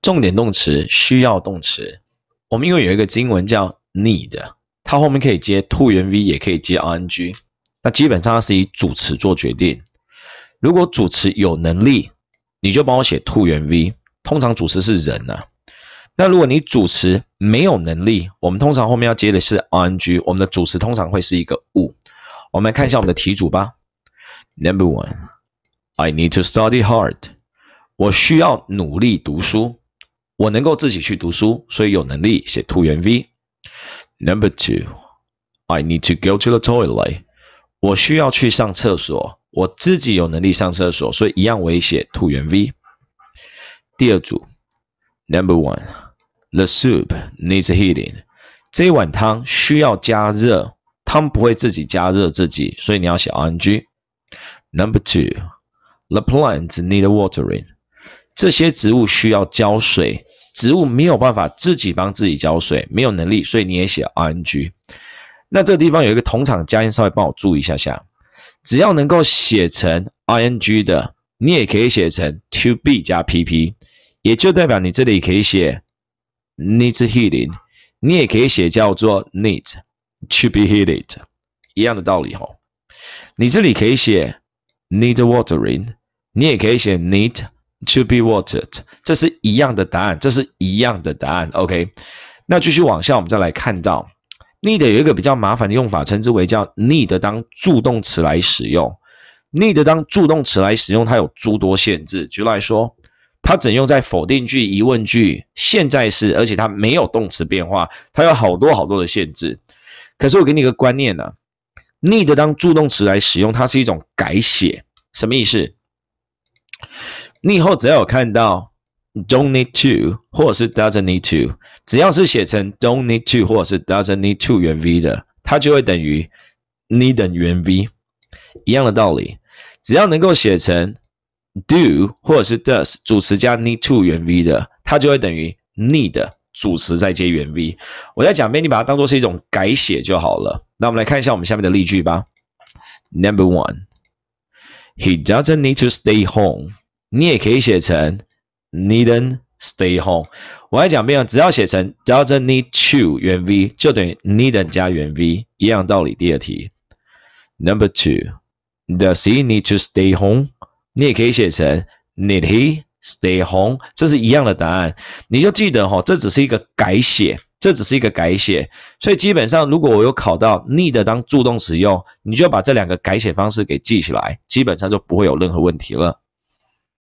重点动词需要动词，我们因为有一个经文叫 need，它后面可以接 to 元 v，也可以接 ing，那基本上是以主词做决定。如果主词有能力，你就帮我写 to 元 v，通常主词是人呐。那如果你主词没有能力，我们通常后面要接的是 ing，我们的主词通常会是一个物。我们来看一下我们的题组吧。Number one，I need to study hard。我需要努力读书。我能够自己去读书，所以有能力写 to 元 v。Number two，I need to go to the toilet。我需要去上厕所，我自己有能力上厕所，所以一样我也写 to 元 v。第二组，Number one，the soup needs heating。这一碗汤需要加热，汤不会自己加热自己，所以你要写 ing。Number two，the plants need watering。这些植物需要浇水，植物没有办法自己帮自己浇水，没有能力，所以你也写 ing。那这个地方有一个同场加音，稍微帮我注意一下下。只要能够写成 ing 的，你也可以写成 to be 加 pp，也就代表你这里可以写 needs heating，你也可以写叫做 need to be heated，一样的道理哈。你这里可以写 need watering，你也可以写 need to be watered，这是一样的答案，这是一样的答案。OK，那继续往下，我们再来看到。need 有一个比较麻烦的用法，称之为叫 need 当助动词来使用。need 当助动词来使用，它有诸多限制。举例来说，它只用在否定句、疑问句、现在式，而且它没有动词变化，它有好多好多的限制。可是我给你一个观念呢，need 当助动词来使用，它是一种改写，什么意思？你以后只要有看到 don't need to 或者是 doesn't need to。只要是写成 don't need to 或者是 doesn't need to 原 v 的，它就会等于 need 等原 v，一样的道理。只要能够写成 do 或者是 does 主词加 need to 原 v 的，它就会等于 need 主词再接原 v。我在讲边，你把它当做是一种改写就好了。那我们来看一下我们下面的例句吧。Number one，he doesn't need to stay home。你也可以写成 needn't stay home。我来讲遍了，只要写成 doesn't need to 原 v 就等于 needn't 加原 v 一样道理。第二题，Number two，Does he need to stay home？你也可以写成 Need he stay home？这是一样的答案。你就记得哈，这只是一个改写，这只是一个改写。所以基本上，如果我有考到 need 当助动词用，你就把这两个改写方式给记起来，基本上就不会有任何问题了。